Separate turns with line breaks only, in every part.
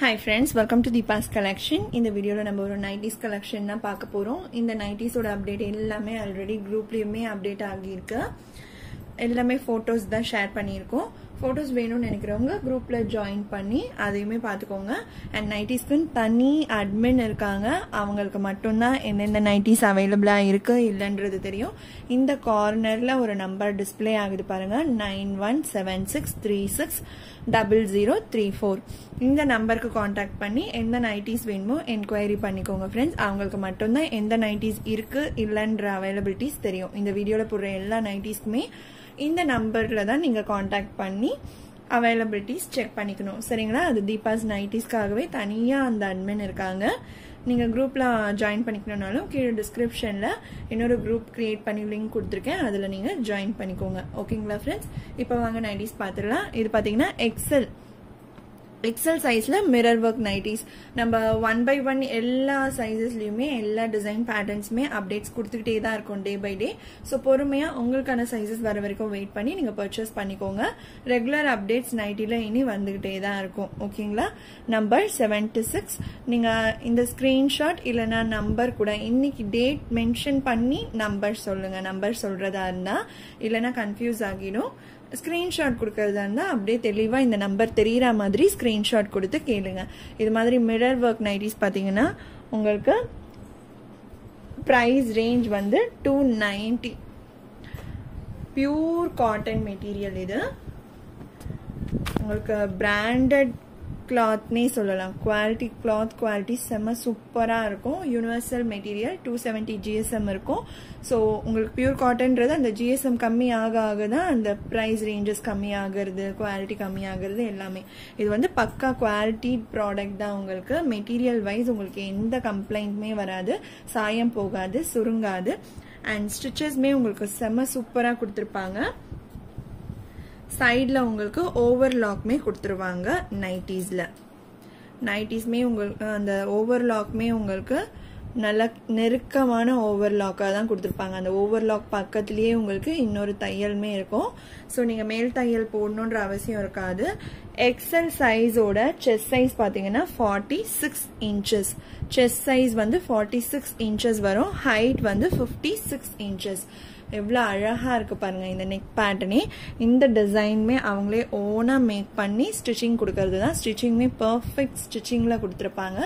Hi friends welcome to Deepa's collection இந்த வீடியோவில் நம்ம ஒரு நைட்டிஸ் கலெக்ஷன் தான் பார்க்க போகிறோம் இந்த நைட்டிஸோட அப்டேட் எல்லாமே ஆல்ரெடி குரூப்லேயுமே அப்டேட் ஆகியிருக்கு. எல்லாமே ஃபோட்டோஸ் தான் ஷேர் பண்ணியிருக்கோம். ஃபோட்டோஸ் வேணும்னு நினைக்கிறவங்க குரூப்பில் ஜாயின் பண்ணி அதையுமே பார்த்துக்கோங்க. அண்ட் நைட்டிஸ்க்குன்னு தனி அட்மின் இருக்காங்க. அவங்களுக்கு மட்டும்தான் எந்தெந்த நைட்டிஸ் அவைலபிளாக இருக்குது இல்லைன்றது தெரியும். இந்த கார்னரில் ஒரு நம்பர் டிஸ்பிளே ஆகுது பாருங்கள் nine one seven six three six double zero three four இந்த நம்பருக்கு காண்டாக்ட் பண்ணி எந்த நைட்டிஸ் வேணுமோ என்கொயரி பண்ணிக்கோங்க ஃப்ரெண்ட்ஸ் அவங்களுக்கு மட்டும்தான் எந்த நைட்டிஸ் இருக்குது இல்லைன்ற அவைலபிலிட்டிஸ் தெரியும். இந்த வீடியோவில் போடுற எல்லா நைட்டிஸ்க்குமே இந்த நம்பரில் தான் நீங்கள் காண்டாக்ட் பண்ணி அவைலபிலிட்டிஸ் செக் பண்ணிக்கணும். சரிங்களா? அது தீபாஸ் நைட்டிஸ்க்காகவே தனியாக அந்த அட்மின் இருக்காங்க. நீங்கள் குரூப்பில் ஜாயின் பண்ணிக்கணும்னாலும் கீழே டிஸ்கிரிப்ஷனில் இன்னொரு குரூப் க்ரியேட் பண்ணி லிங்க் கொடுத்துருக்கேன். அதில் நீங்கள் ஜாயின் பண்ணிக்கோங்க. ஓகேங்களா ஃப்ரெண்ட்ஸ் இப்போ வாங்க நைட்டிஸ் பார்த்துடலாம். இது பார்த்தீங்கன்னா எக்ஸல் எக்ஸல் சைஸில் மிரர் ஒர்க் நைட்டிஸ் நம்ம ஒன் பை ஒன் எல்லா சைஸஸ்லையுமே எல்லா டிசைன் பேட்டர்ன்ஸுமே அப்டேட்ஸ் கொடுத்துக்கிட்டே தான் இருக்கும் டே பை டே ஸோ பொறுமையாக உங்களுக்கான சைஸஸ் வர வரைக்கும் வெயிட் பண்ணி நீங்கள் பர்ச்சேஸ் பண்ணிக்கோங்க. ரெகுலர் அப்டேட்ஸ் நைட்டியில் இனி வந்துக்கிட்டே தான் இருக்கும். ஓகேங்களா நம்பர் செவன்டி சிக்ஸ் நீங்கள் இந்த ஸ்க்ரீன்ஷாட் இல்லைனா நம்பர் கூட இன்னைக்கு டேட் மென்ஷன் பண்ணி நம்பர் சொல்லுங்கள் நம்பர் சொல்கிறதா இருந்தால் இல்லைனா கன்ஃபியூஸ் ஆகிடும். ஸ்க்ரீன்ஷாட் கொடுக்கறதா இருந்தால் அப்படியே தெளிவாக இந்த நம்பர் தெரிகிற மாதிரி ஸ்க்ரீன்ஷாட் கொடுத்து கேளுங்க. இது மாதிரி மிரர் ஒர்க் நைட்டிஸ் பார்த்தீங்கன்னா உங்களுக்கு ப்ரைஸ் ரேஞ்ச் வந்து two ninety pure cotton material இது. உங்களுக்கு பிராண்டட் கிளாத்னே சொல்லலாம். குவாலிட்டி கிளாத் குவாலிட்டி செம்ம சூப்பராக இருக்கும். Universal material two seventy GSM இருக்கும். ஸோ உங்களுக்கு பியூர் காட்டன்றது அந்த ஜிஎஸ்எம் கம்மி ஆக ஆக தான் அந்த ப்ரைஸ் ரேஞ்சஸ் கம்மி ஆகிறது குவாலிட்டி கம்மி ஆகிறது எல்லாமே. இது வந்து பக்கா குவாலிட்டி ப்ராடக்ட் தான் உங்களுக்கு. மெட்டீரியல் வைஸ் உங்களுக்கு எந்த கம்ப்ளைண்ட்டுமே வராது. சாயம் போகாது சுருங்காது. அண்ட் ஸ்டிச்சஸ்மே உங்களுக்கு செம்ம சூப்பராக கொடுத்துருப்பாங்க. சைடில் உங்களுக்கு ஓவர்லாக்மே கொடுத்துருவாங்க நைட்டிஸில் நைட்டிஸ்மே உங்களுக்கு அந்த ஓவர்லாக்மே உங்களுக்கு நல்ல நெருக்கமான ஓவர்லாக்காக தான் கொடுத்துருப்பாங்க. அந்த ஓவர்லாக் பக்கத்துலேயே உங்களுக்கு இன்னொரு தையலுமே இருக்கும். ஸோ நீங்கள் மேல் தையல் போடணுன்ற அவசியம் இருக்காது. எக்ஸல் சைஸோட செஸ் சைஸ் பார்த்தீங்கன்னா forty six inches chess size வந்து ஃபார்ட்டி சிக்ஸ் இன்ச்சஸ் வரும். ஹைட் வந்து ஃபிஃப்டி சிக்ஸ் இன்ச்சஸ் எவ்வளோ அழகாக இருக்குது பாருங்கள் இந்த நெக் பேட்டர்னே இந்த டிசைனுமே அவங்களே ஓனாக மேக் பண்ணி ஸ்டிச்சிங் கொடுக்கறது தான் ஸ்டிச்சிங்குமே பர்ஃபெக்ட் ஸ்டிச்சிங்கில் கொடுத்துருப்பாங்க.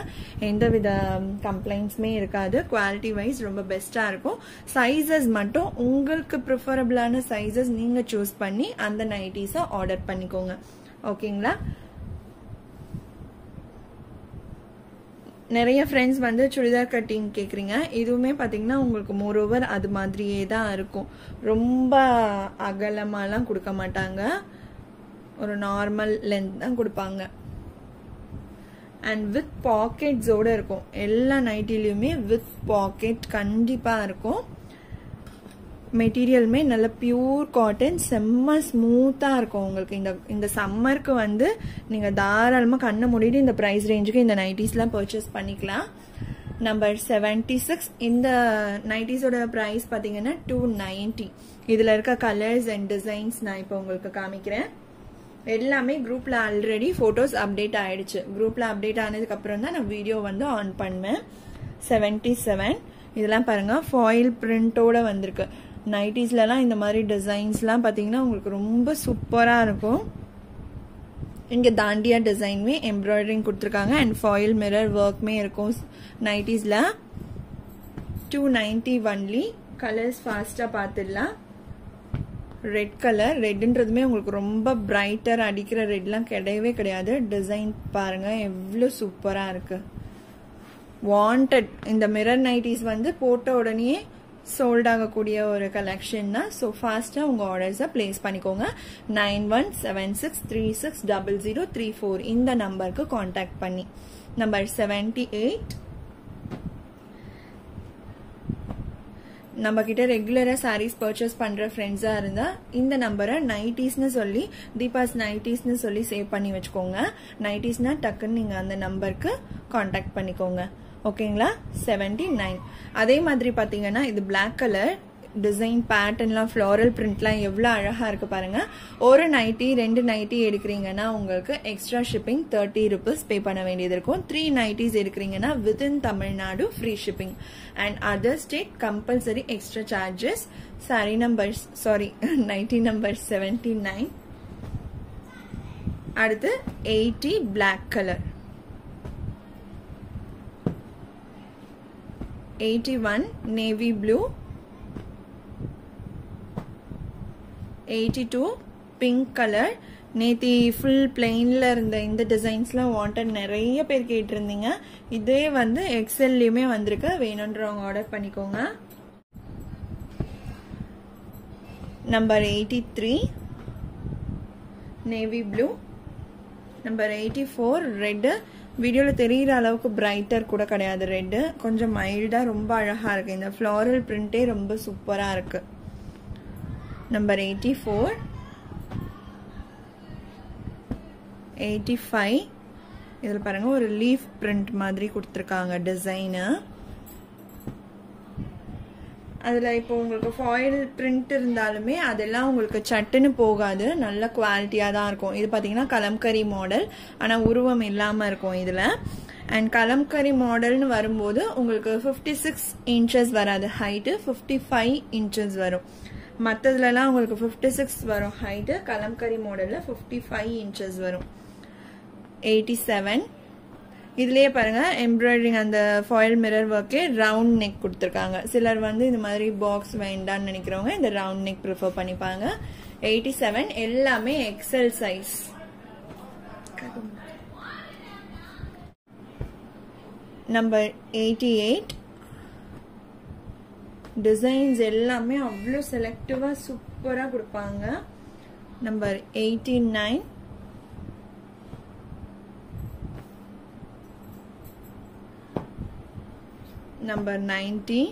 எந்த வித கம்ப்ளைண்ட்ஸுமே இருக்காது. குவாலிட்டி வைஸ் ரொம்ப பெஸ்ட்டாக இருக்கும். சைஸஸ் மட்டும் உங்களுக்கு ப்ரிஃபரபிளான சைஸஸ் நீங்கள் சூஸ் பண்ணி அந்த நைட்டிஸை ஆர்டர் பண்ணிக்கோங்க. ஓகேங்களா நிறைய ஃப்ரெண்ட்ஸ் வந்து சுடிதார் கட்டிங் கேட்குறீங்க இதுவுமே பார்த்தீங்கன்னா உங்களுக்கு மோரோவர் அது மாதிரியே தான் இருக்கும். ரொம்ப அகலமாலாம் கொடுக்க மாட்டாங்க. ஒரு நார்மல் லென்த் தான் கொடுப்பாங்க. அண்ட் வித் பாக்கெட்ஸோடு இருக்கும். எல்லா நைட்டிலையுமே வித் பாக்கெட் கண்டிப்பாக இருக்கும். மெட்டீரியலுமே நல்ல பியூர் காட்டன் செம்ம ஸ்மூத்தாக இருக்கும் உங்களுக்கு. இந்த இந்த சம்மருக்கு வந்து நீங்கள் தாராளமாக கண்ணை மூடிட்டு இந்த ப்ரைஸ் ரேஞ்சுக்கு இந்த நைட்டிஸ்லாம் பர்ச்சேஸ் பண்ணிக்கலாம். நம்பர் செவன்டி சிக்ஸ் இந்த நைட்டிஸோட ப்ரைஸ் பார்த்தீங்கன்னா டூ நைன்டி இதில் இருக்க கலர்ஸ் அண்ட் டிசைன்ஸ் நான் இப்போ உங்களுக்கு காமிக்கிறேன். எல்லாமே குரூப்பில் ஆல்ரெடி ஃபோட்டோஸ் அப்டேட் ஆகிடுச்சு குரூப்பில் அப்டேட் ஆனதுக்கப்புறம் தான் நான் வீடியோ வந்து ஆன் பண்ணுவேன். செவன்டி செவன் இதெல்லாம் பாருங்கள் ஃபாயில் பிரிண்டோட வந்திருக்கு. நைட்டிஸ்லலாம் இந்த மாதிரி டிசைன்ஸ்லாம் பார்த்தீங்கன்னா உங்களுக்கு ரொம்ப சூப்பராக இருக்கும். இங்கே தாண்டியா டிசைன்மே எம்ப்ராய்டரிங் கொடுத்துருக்காங்க. அண்ட் ஃபாயில் மிரர் ஒர்க்மே இருக்கும் நைட்டிஸில் டூ நைன்டி ஒன்லி கலர்ஸ் ஃபாஸ்ட்டாக பார்த்துடலாம் ரெட் கலர் ரெட்டுன்றதுமே உங்களுக்கு ரொம்ப பிரைட்டர் அடிக்கிற ரெட்லாம் கிடையவே கிடையாது. டிசைன் பாருங்கள் எவ்வளோ சூப்பராக இருக்குது வாண்டட் இந்த மிரர் நைட்டிஸ் வந்து போட்ட உடனே சோல்ட் ஆகக்கூடிய ஒரு கலெக்ஷன் தான் ஸோ ஃபாஸ்ட்டாக உங்கள் ஆர்டர்ஸை பிளேஸ் பண்ணிக்கோங்க. Nine one seven six three six double zero three four இந்த நம்பருக்கு காண்டாக்ட் பண்ணி. நம்பர் செவன்டி எயிட் நம்ம கிட்ட ரெகுலராக சாரீஸ் பர்ச்சேஸ் பண்ணுற ஃப்ரெண்ட்ஸாக இருந்தால் இந்த நம்பரை நைட்டிஸ்னு சொல்லி தீபாஸ் நைட்டிஸ்னு சொல்லி சேவ் பண்ணி வச்சுக்கோங்க. நைட்டிஸ்னால் டக்குன்னு நீங்கள் அந்த நம்பருக்கு காண்டாக்ட் பண்ணிக்கோங்க. ஓகேங்களா? செவன்டி நைன் அதே மாதிரி பார்த்தீங்கன்னா இது பிளாக் கலர் டிசைன் பேட்டர்ன்லாம் ஃப்ளோரல் பிரிண்ட்லாம் எவ்வளோ அழகாக இருக்குது பாருங்கள் ஒரு நைட்டி ரெண்டு நைட்டி எடுக்கிறீங்கன்னா உங்களுக்கு extra shipping thirty rupees pay பண்ண வேண்டியது இருக்கும். த்ரீ நைட்டிஸ் எடுக்கிறீங்கன்னா within Tamil Nadu free shipping and other state compulsory extra charges sorry numbers sorry ninety number seventy nine அடுத்து eighty black colour eighty one navy blue eighty two pink colour நேத்தி full பிளெயினில் இருந்த இந்த டிசைன்ஸ்லாம் wanted நிறைய பேர் கேட்டிருந்தீங்க. இதே வந்து எக்ஸல்லையுமே வந்திருக்கு. வேணுன்றவங்க ஆர்டர் பண்ணிக்கோங்க. Number eighty three navy blue number eighty four red வீடியோவில் தெரிகிற அளவுக்கு பிரைட்டர் கூட கிடையாது. ரெட்டு கொஞ்சம் மைல்டாக ரொம்ப அழகாக இருக்குது இந்த ஃப்ளாரல் பிரிண்ட்டே ரொம்ப சூப்பராக இருக்குது number eighty four eighty five இதில் பாருங்கள் ஒரு லீஃப் பிரிண்ட் மாதிரி கொடுத்துருக்காங்க டிசைனு அதில் இப்போ உங்களுக்கு ஃபாயில் பிரிண்ட் இருந்தாலுமே அதெல்லாம் உங்களுக்கு சட்டுன்னு போகாது. நல்ல குவாலிட்டியாக தான் இருக்கும். இது பார்த்தீங்கன்னா கலம்கரி மாடல் ஆனால் உருவம் இல்லாமல் இருக்கும் இதில். அண்ட் கலம்கரி மாடல்னு வரும்போது உங்களுக்கு ஃபிஃப்டி சிக்ஸ் இன்ச்சஸ் வராது. ஹைட்டு ஃபிஃப்டி ஃபைவ் இன்ச்சஸ் வரும். மற்றதுலலாம் உங்களுக்கு ஃபிஃப்டி சிக்ஸ் வரும். ஹைட்டு கலம்கரி மாடலில் ஃபிஃப்டி ஃபைவ் இன்ச்சஸ் வரும். எயிட்டி செவன் இதுலேயே பாருங்கள் எம்ப்ராய்டரிங் அந்த ஃபாயில் மிரர் ஒர்க்கே ரவுண்ட் நெக் கொடுத்துருக்காங்க. சிலர் வந்து இந்த மாதிரி பாக்ஸ் வேண்டான்னு நினைக்கிறவங்க இந்த ரவுண்ட் நெக் ப்ரிஃபர் பண்ணிப்பாங்க. எயிட்டி செவன் எல்லாமே XL size number eighty eight designs எல்லாமே அவ்வளோ செலக்டிவாக சூப்பராக கொடுப்பாங்க. Number eighty nine number 90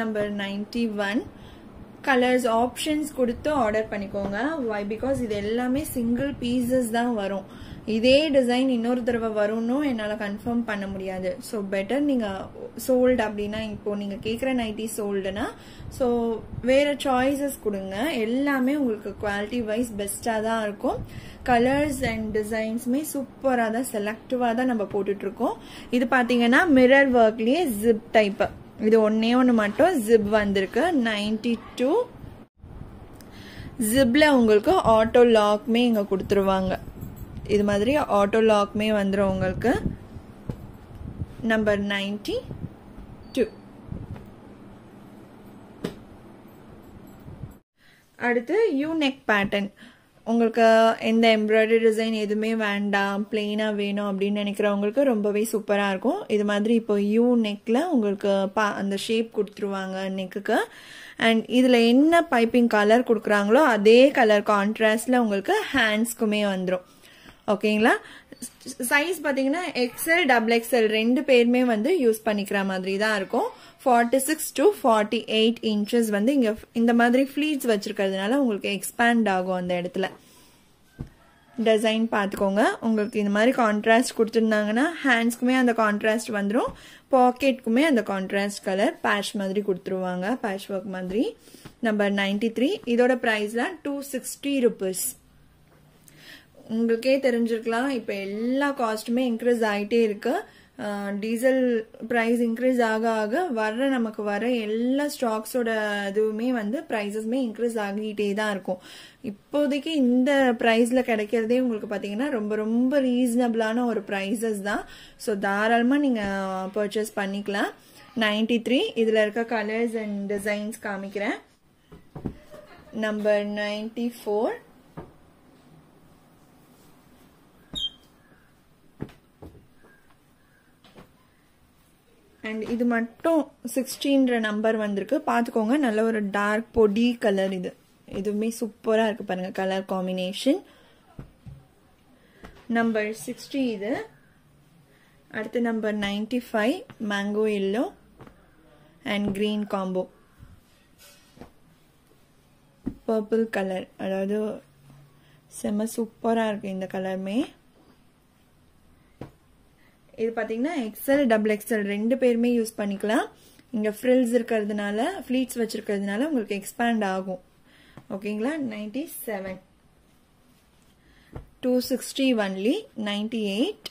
number 91 colours options கொடுத்து ஆர்டர் பண்ணிக்கோங்க. வை பிகாஸ் இது எல்லாமே சிங்கிள் பீசஸ் தான் வரும். இதே டிசைன் இன்னொரு தடவை வரும்னு என்னால் கன்ஃபார்ம் பண்ண முடியாது. ஸோ பெட்டர் நீங்கள் சோல்டு அப்படின்னா இப்போ நீங்கள் கேட்குற நைட்டி சோல்டுனா ஸோ வேற சாய்ஸஸ் கொடுங்க. எல்லாமே உங்களுக்கு குவாலிட்டி வைஸ் பெஸ்ட்டாக தான் இருக்கும். கலர்ஸ் அண்ட் டிசைன்ஸுமே சூப்பராக தான் செலக்டிவாக தான் நம்ம போட்டுட்ருக்கோம். இது பார்த்தீங்கன்னா மிரர் ஒர்க்லேயே ஜிப் டைப்பு இது ஒன்னே ஒன்று மட்டும் ஜிப் வந்திருக்கு. நைன்டி டூ ஜிப்பில் உங்களுக்கு ஆட்டோ லாக்மே இங்கே கொடுத்துருவாங்க. இது மாதிரி ஆட்டோ லாக்மே வந்துடும் உங்களுக்கு நம்பர் நைன்டி டூ அடுத்து யூ நெக் பேட்டர்ன் உங்களுக்கு எந்த எம்ப்ராய்டரி டிசைன் எதுவுமே வேண்டாம் பிளெயினாக வேணும் அப்படின்னு நினைக்கிறவங்களுக்கு ரொம்பவே சூப்பராக இருக்கும். இது மாதிரி இப்போ யூ நெக்கில் உங்களுக்கு பா அந்த ஷேப் கொடுத்துருவாங்க நெக்குக்கு அண்ட் இதில் என்ன பைப்பிங் கலர் கொடுக்குறாங்களோ அதே கலர் கான்ட்ராஸ்டில் உங்களுக்கு ஹேண்ட்ஸ்க்குமே வந்துடும் ஓகேங்களா? சைஸ் பார்த்தீங்கன்னா எக்ஸ்எல் டபுள் எக்ஸ்எல் ரெண்டு பேருமே வந்து யூஸ் பண்ணிக்கிற மாதிரி தான் இருக்கும். Forty six to forty eight inches வந்து இங்கே இந்த மாதிரி ஃப்ளீட்ஸ் வச்சிருக்கிறதுனால உங்களுக்கு எக்ஸ்பேண்ட் ஆகும் அந்த இடத்துல. டிசைன் பார்த்துக்கோங்க. உங்களுக்கு இந்த மாதிரி கான்ட்ராஸ்ட் கொடுத்துருந்தாங்கன்னா ஹேண்ட்ஸ்க்குமே அந்த கான்ட்ராஸ்ட் வந்துடும் பாக்கெட்டுக்குமே அந்த கான்ட்ராஸ்ட் கலர் பேட்ச் மாதிரி கொடுத்துருவாங்க. பேட்ச் ஒர்க் மாதிரி. நம்பர் நைன்டி த்ரீ இதோட ப்ரைஸ்லாம் டூ சிக்ஸ்டி ருபீஸ் உங்களுக்கே தெரிஞ்சிருக்கலாம். இப்போ எல்லா காஸ்ட்டுமே இன்க்ரீஸ் ஆகிட்டே இருக்கு. டீசல் ப்ரைஸ் இன்க்ரீஸ் ஆக ஆக வர்ற நமக்கு வர எல்லா ஸ்டாக்ஸோட இதுவுமே வந்து ப்ரைஸஸ்மே இன்க்ரீஸ் ஆகிட்டே தான் இருக்கும். இப்போதைக்கு இந்த ப்ரைஸில் கிடைக்கிறதே உங்களுக்கு பார்த்தீங்கன்னா ரொம்ப ரொம்ப ரீசனபிளான ஒரு ப்ரைஸஸ் தான். ஸோ தாராளமாக நீங்கள் பர்ச்சேஸ் பண்ணிக்கலாம். நைன்டி த்ரீ இதில் இருக்க கலர்ஸ் அண்ட் டிசைன்ஸ் காமிக்கிறேன். நம்பர் நைன்டி ஃபோர் அண்ட் இது மட்டும் சிக்ஸ்டீன்ற நம்பர் வந்திருக்கு. பார்த்துக்கோங்க நல்ல ஒரு டார்க் பொடி கலர் இது. இதுவுமே சூப்பராக இருக்குது பாருங்கள் கலர் காம்பினேஷன் நம்பர் சிக்ஸ்டி இது. அடுத்து number ninety five mango yellow and green combo purple colour அதாவது செம்ம சூப்பராக இருக்குது இந்த கலருமே இது பார்த்தீங்கன்னா எக்ஸல் டபுள் எக்ஸல் ரெண்டு பேருமே யூஸ் பண்ணிக்கலாம். இங்கே ஃப்ரில்ஸ் இருக்கிறதுனால ஃப்ளீட்ஸ் வச்சுருக்கிறதுனால உங்களுக்கு எக்ஸ்பேண்ட் ஆகும். ஓகேங்களா? Ninety seven two sixty only ninety eight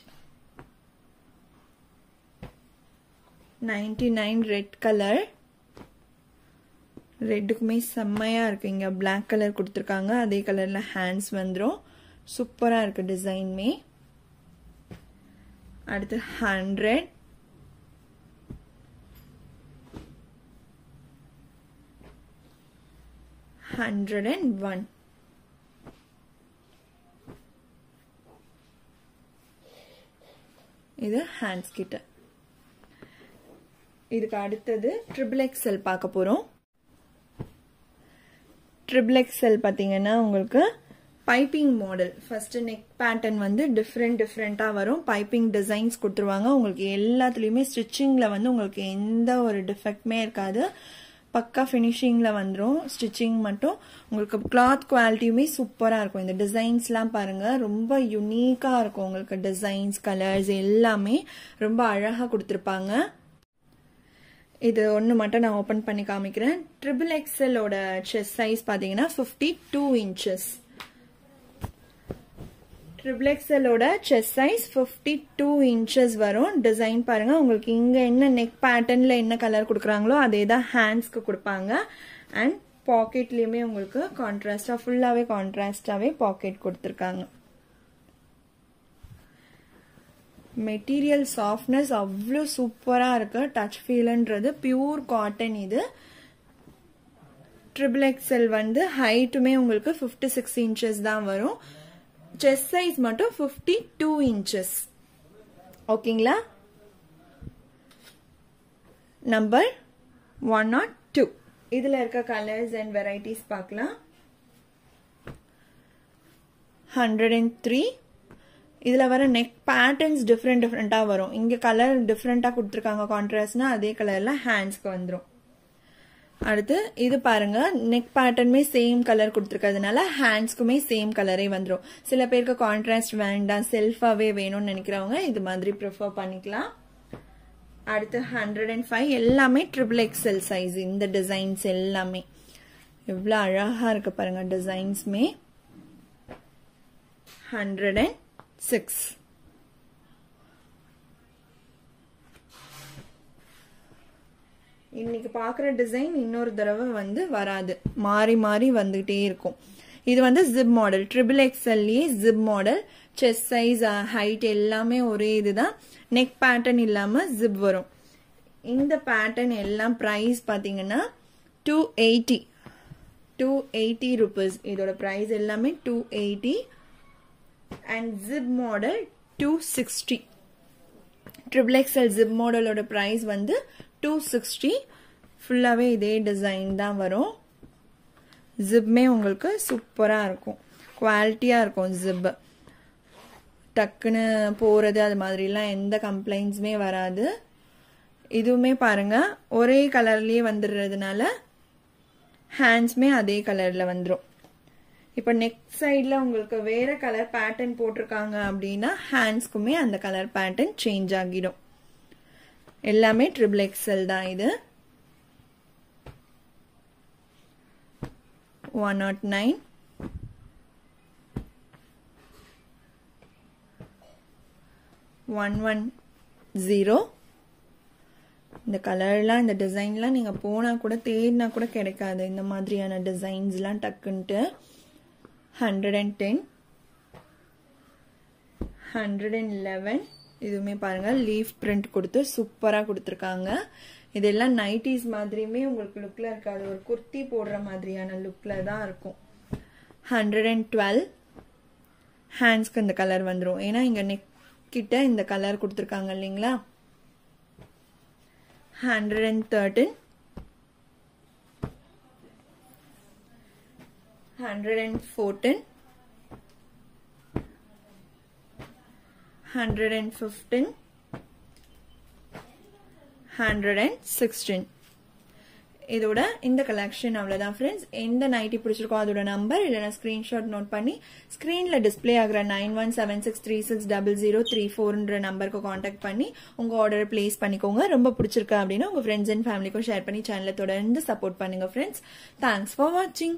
ninety nine red colour ரெட்டுக்குமே செம்மையாக இருக்குது இங்கே பிளாக் கலர் கொடுத்துருக்காங்க. அதே கலரில் ஹேண்ட்ஸ் வந்துடும் சூப்பராக இருக்குது டிசைன்மே அடுத்து ஹண்ட்ரட் ஹண்ட்ரட் அண்ட் ஒன் இது ஹேண்ட்ஸ் கிட்ட. இதுக்கு அடுத்தது ட்ரிபிள் எக்ஸல் பார்க்க போகிறோம் ட்ரிபிள் எக்ஸல் பார்த்தீங்கன்னா உங்களுக்கு piping model first neck pattern வந்து டிஃப்ரெண்ட் டிஃப்ரெண்ட்டாக வரும். பைப்பிங் டிசைன்ஸ் கொடுத்துருவாங்க. உங்களுக்கு எல்லாத்துலேயுமே ஸ்டிச்சிங்கில் வந்து உங்களுக்கு எந்த ஒரு டிஃபெக்ட்மே இருக்காது. பக்கா ஃபினிஷிங்கில் வந்துடும் ஸ்டிச்சிங் மட்டும். உங்களுக்கு கிளாத் குவாலிட்டியுமே சூப்பராக இருக்கும். இந்த டிசைன்ஸ்லாம் பாருங்கள் ரொம்ப யுனீக்காக இருக்கும் உங்களுக்கு டிசைன்ஸ் கலர்ஸ் எல்லாமே. ரொம்ப அழகாக கொடுத்துருப்பாங்க. இது ஒன்று மட்டும் நான் ஓப்பன் பண்ணி காமிக்கிறேன். ட்ரிபிள் எக்ஸலோட செஸ் சைஸ் பார்த்தீங்கன்னா fifty two inches triple எக்ஸலோட chest size fifty two inches வரும். டிசைன் பாருங்க. உங்களுக்கு இங்கே என்ன நெக் பேட்டர்னில் என்ன கலர் கொடுக்குறாங்களோ அதே தான் ஹேண்ட்ஸ்க்கு கொடுப்பாங்க. அண்ட் பாக்கெட்லேயுமே உங்களுக்கு கான்ட்ராஸ்டாக ஃபுல்லாகவே கான்ட்ராஸ்டாகவே பாக்கெட் கொடுத்துருக்காங்க. மெட்டீரியல் சாஃப்ட்னஸ் அவ்வளோ சூப்பராக இருக்கு. டச் ஃபீல்ன்றது பியூர் காட்டன் இது. ட்ரிபிள் எக்ஸல் வந்து ஹைட்டுமே உங்களுக்கு ஃபிஃப்டி சிக்ஸ் இன்ச்சஸ் தான் வரும். செஸ்ட் சைஸ் மட்டும் ஃபிஃப்டி டூ இன்ச்சஸ் ஓகேங்களா நம்பர் ஒன் நாட் டூ இதில் இருக்க கலர்ஸ் அண்ட் வெரைட்டிஸ் பார்க்கலாம். ஹண்ட்ரட் அண்ட் த்ரீ இதில் வர நெக் பேட்டர்ன்ஸ் டிஃப்ரெண்ட் டிஃப்ரெண்ட்டாக வரும். இங்கே கலர் டிஃப்ரெண்ட்டாக கொடுத்துருக்காங்க கான்ட்ராஸ்ட்னா அதே கலரில் ஹேண்ட்ஸ்க்கு வந்துடும் அடுத்து இது பாருங்க நெக் பேட்டர்னுமே சேம் கலர் கொடுத்துருக்கிறதுனால ஹேண்ட்ஸ்க்குமே சேம் கலரே வந்துடும் சில பேருக்கு கான்ட்ராஸ்ட் வேண்டாம் செல்ஃபாவே வேணும்னு நினைக்கிறவங்க இது மாதிரி ப்ரிஃபர் பண்ணிக்கலாம். அடுத்து ஹண்ட்ரட் அண்ட் ஃபைவ் எல்லாமே ட்ரிபிள் எக்ஸல் சைஸ் இந்த டிசைன்ஸ் எல்லாமே. எவ்வளோ அழகாக இருக்கு பாருங்க டிசைன்ஸ்மே ஹண்ட்ரட் அண்ட் சிக்ஸ் இன்னைக்கு பார்க்குற டிசைன் இன்னொரு தடவை வந்து வராது. மாறி மாறி வந்துகிட்டே இருக்கும். இது வந்து zip model triple எக்ஸ்எல்லே zip model chest size height எல்லாமே ஒரே இதுதான். நெக் பேட்டர்ன் இல்லாமல் ஜிப் வரும். இந்த பேட்டர்ன் எல்லாம் ப்ரைஸ் பார்த்தீங்கன்னா two eighty two eighty rupees இதோட ப்ரைஸ் எல்லாமே two eighty and zip model two sixty triple XL zip மாடலோட price வந்து டூ சிக்ஸ்டி ஃபுல்லாகவே இதே டிசைன் தான் வரும். ஜிப்மே உங்களுக்கு சூப்பராக இருக்கும். குவாலிட்டியாக இருக்கும் ஜிப் டக்குன்னு போகிறது அது மாதிரிலாம் எந்த கம்ப்ளைண்ட்ஸுமே வராது. இதுவுமே பாருங்கள் ஒரே கலர்லேயே வந்துடுறதுனால ஹேண்ட்ஸுமே அதே கலரில் வந்துடும் இப்போ நெக் சைடில் உங்களுக்கு வேற கலர் பேட்டர்ன் போட்டிருக்காங்க அப்படின்னா ஹேண்ட்ஸ்க்குமே அந்த கலர் பேட்டர்ன் சேஞ்ச் ஆகிடும். எல்லாமே ட்ரிபிள் எக்ஸல் தான் இது. One nought nine one one zero இந்த கலர்லாம் இந்த டிசைன்லாம் நீங்கள் போனால் கூட தேடினா கூட கிடைக்காது. இந்த மாதிரியான டிசைன்ஸ்லாம் டக்குன்ட்டு hundred and ten hundred and eleven இதுவுமே பாருங்கள் லீஃப் பிரிண்ட் கொடுத்து சூப்பராக கொடுத்துருக்காங்க. இதெல்லாம் நைட்டிஸ் மாதிரியுமே உங்களுக்கு லுக்கில் இருக்காது. ஒரு குர்த்தி போடுற மாதிரியான லுக்கில் தான் இருக்கும். ஹண்ட்ரட் அண்ட் டுவெல் ஹேண்ட்ஸ்க்கு இந்த கலர் வந்துடும் ஏன்னா இங்கே நெக் கிட்ட இந்த கலர் கொடுத்துருக்காங்க இல்லைங்களா? Hundred and thirteen hundred and fourteen hundred and fifteen hundred and sixteen இதோட இந்த கலெக்ஷன் அவ்வளவுதான் ஃப்ரெண்ட்ஸ் எந்த நைட்டி பிடிச்சிருக்கோ அதோட நம்பர் இல்லைன்னா ஸ்க்ரீன்ஷாட் நோட் பண்ணி ஸ்க்ரீனில் டிஸ்பிளே ஆகிற nine one seven six three six double zero three ஃபோர்ன்ற நம்பருக்கு காண்டாக்ட் பண்ணி உங்கள் ஆர்டர் பிளேஸ் பண்ணிக்கோங்க. ரொம்ப பிடிச்சிருக்கு அப்படின்னா உங்கள் ஃப்ரெண்ட்ஸ் அண்ட் ஃபேமிலிக்கும் ஷேர் பண்ணி சேனலை தொடர்ந்து சப்போர்ட் பண்ணுங்கள் ஃப்ரெண்ட்ஸ் தேங்க்ஸ் ஃபார் வாட்சிங்